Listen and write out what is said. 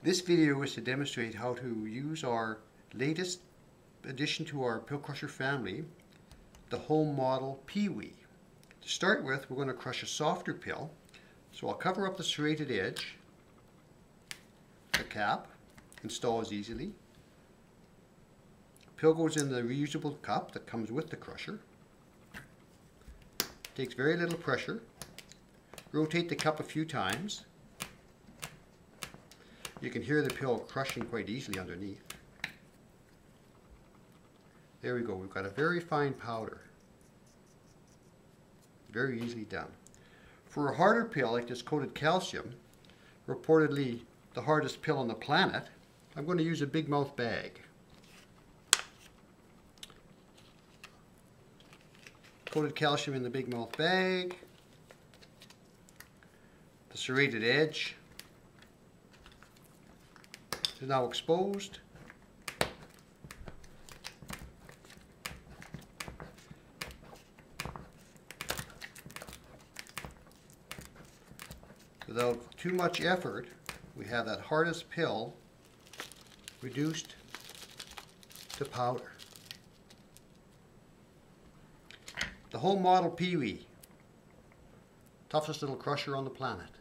This video is to demonstrate how to use our latest addition to our pill crusher family, the home model PEEWEE. To start with, we're going to crush a softer pill. So I'll cover up the serrated edge. The cap installs easily. Pill goes in the reusable cup that comes with the crusher. Takes very little pressure. Rotate the cup a few times. You can hear the pill crushing quite easily underneath. There we go, we've got a very fine powder. Very easily done. For a harder pill like this coated calcium, reportedly the hardest pill on the planet, I'm going to use a big mouth bag. Coated calcium in the big mouth bag. The serrated edge is now exposed. Without too much effort, we have that hardest pill reduced to powder. The home model PEEWEE, toughest little crusher on the planet.